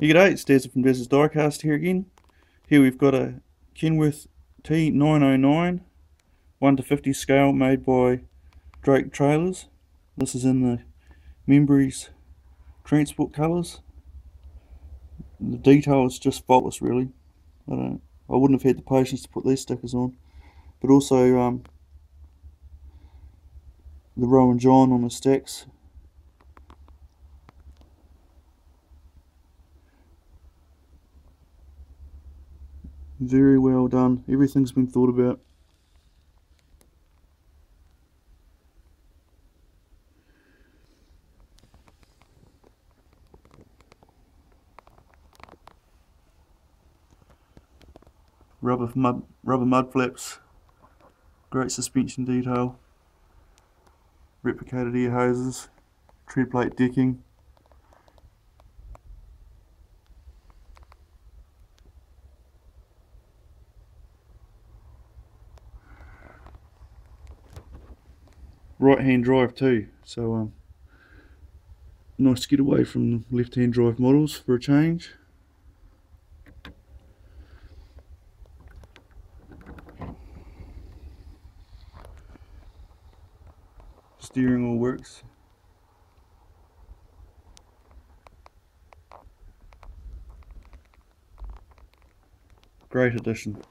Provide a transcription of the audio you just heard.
G'day, it's Des from Daza's Diecast here again. Here we've got a Kenworth T909 1 to 50 scale made by Drake Trailers. This is in the Membreys transport colours. The detail is just faultless really. I don't I wouldn't have had the patience to put these stickers on. But also um, the Rowan John on the stacks Very well done. Everything's been thought about. Rubber mud, rubber mud flaps. Great suspension detail. Replicated air hoses. Tread plate decking. Right hand drive too. So um, nice to get away from left hand drive models for a change. Steering all works. Great addition